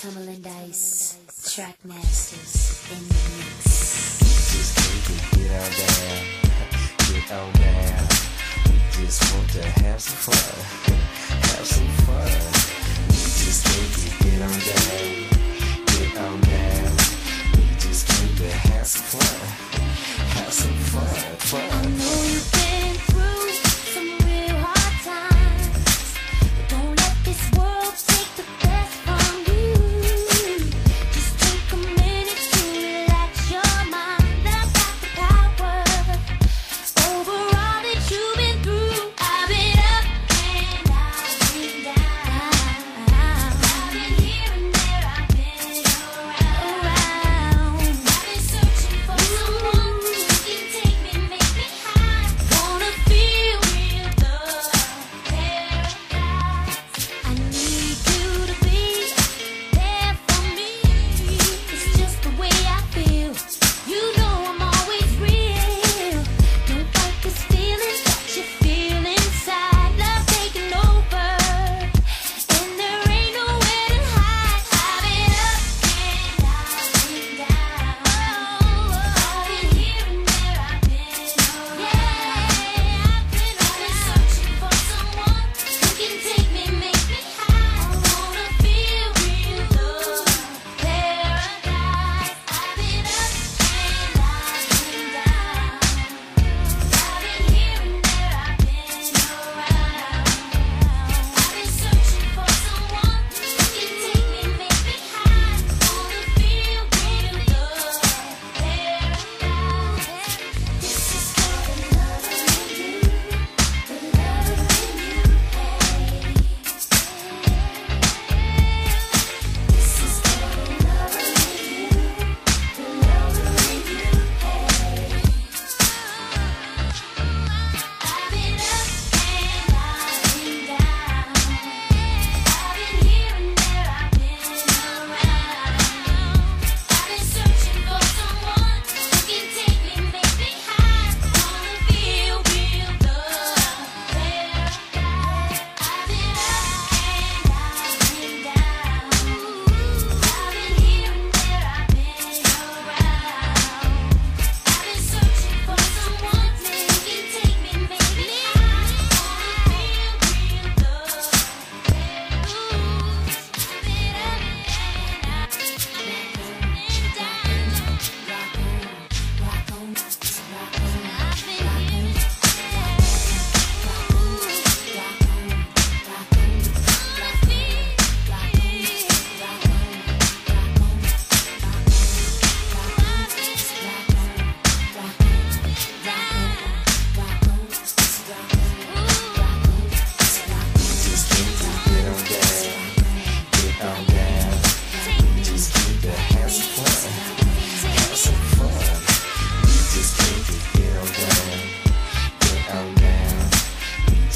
Tumblin' Dice, Track Masters, in the mix. Just came to get on down, get on down. We just want to have some fun.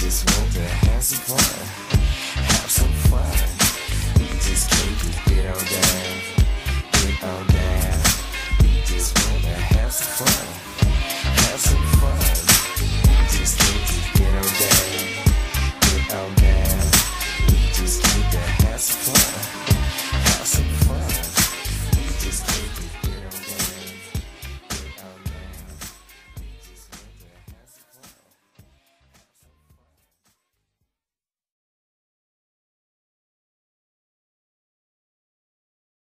just want to have some fun, have some fun. We just keep it down, down.